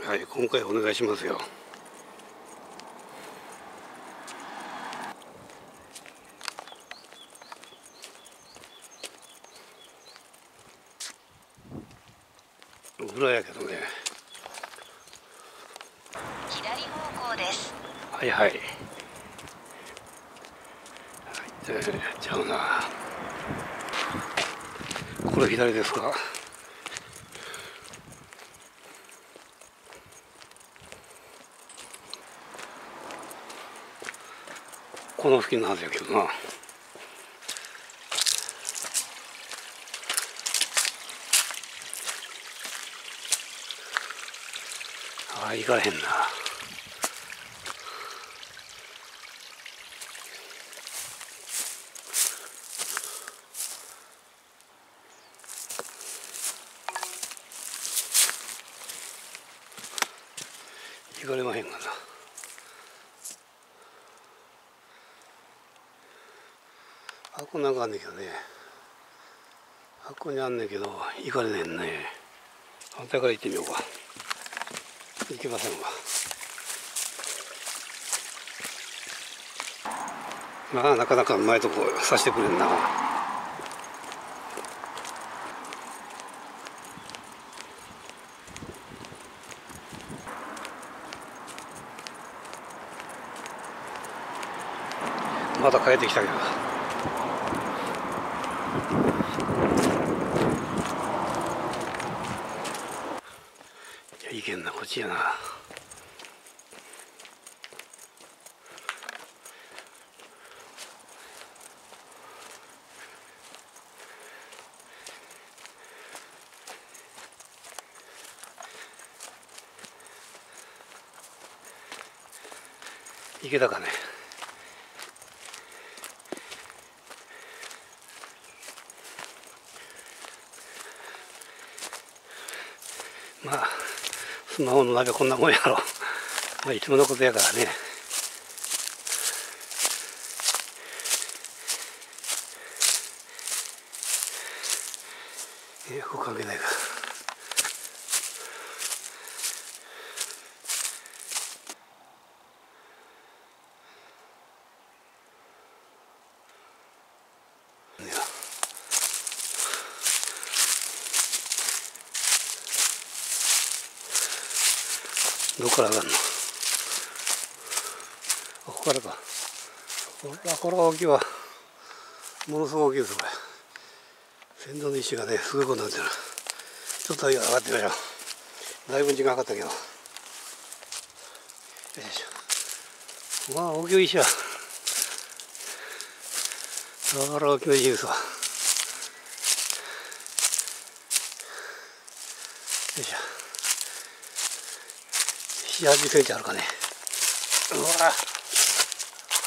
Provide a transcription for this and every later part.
はい今回お願いしますよ。裏やけどね。左方向です。はいはい。はいえーちゃうな。これ左ですか？この付近のはずやけどな。ああ行かれへんな。行かれまへんがな。あこなんかあんねんけどねあっこにあんねんけど行かれねん。ね反対から行ってみようか。行けませんわ。まあなかなかうまいとこさしてくれんな。また帰ってきたけど。いやいけんなこっちやな。いけたかね？まあスマホの中こんなもんやろ。まあいつものことやからね。えここ関係ないかどこから上がるのここからか。ほらこれは大きいわ。ものすごい大きいですこれ。先導の石がねすごいことになってる。ちょっと上がってみましょう。だいぶ時間かかったけど。よいしょ。まあ大きい石やあら大きな石ですわよいしょ7、80センチあるかね。うわ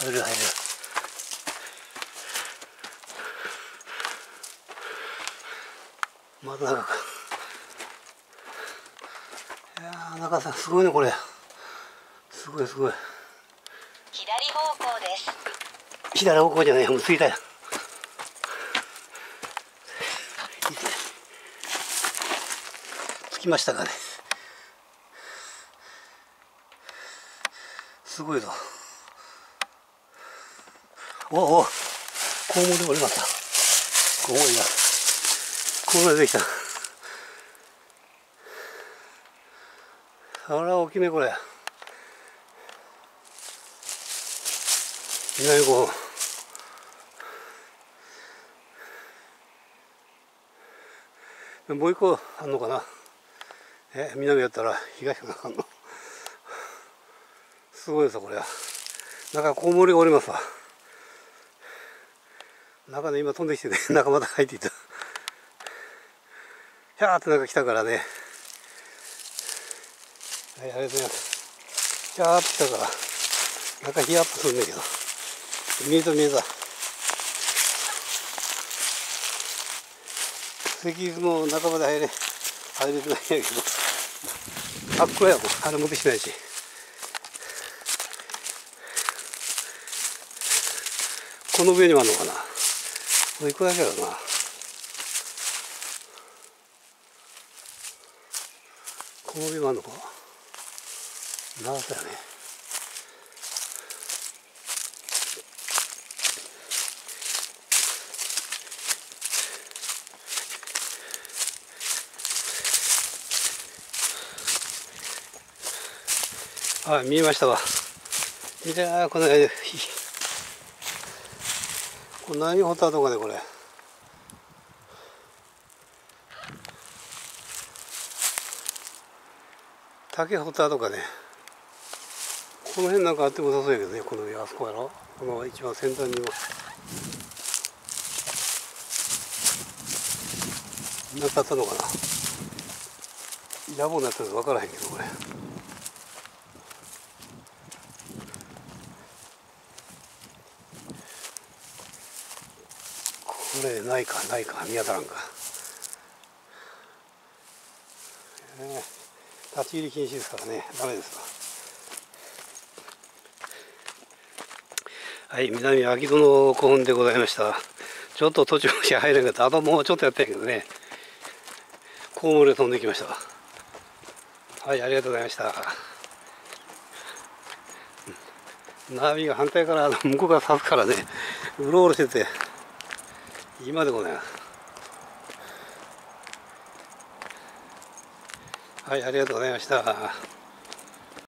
入る入る。まだ中か。いやー、中さん、すごいね、これ。すごいすごい。左方向です左方向じゃない、もう着いたよ。着きましたかね。すごいぞ。おお、肛門で降りました。肛門が。肛門でできた。あら、大きめこれ。南郷。もう一個あんのかな？え、南やったら東かなあんの。すごいですよこれ。は中コウモリがおりますわ。中で今飛んできてね 中また入っていた。ひゃーって中来たからね。はいありがとうございます。ひゃーって来たから。中ヒヤッとするんだけど。見えた見えた。石室の中まで入れ入れてないんやけど。あっこやもんあれ持ってきてないし。この上にもあるのかな？これ行くだけだな。この上もあるのか？長さやね。あ見えましたわ。いやーこの間これ何掘ったとかねこれ？竹掘ったとかね。この辺なんかあっても良さそうやけどねこの上あそこやろ？この一番先端にも。なかったのかな？野暮になったのか分からへんけどこれ。れないかないか見当たらんか、えー立ち入り禁止ですからねダメですわ。はい南秋戸の古墳でございました。ちょっと途中まで入れなかった。あともうちょっとやったんやけどね。コウモリ飛んできましたはいありがとうございました。ナビが反対から向こうから刺すからね。うろうろしてて。今でございますはいありがとうございました。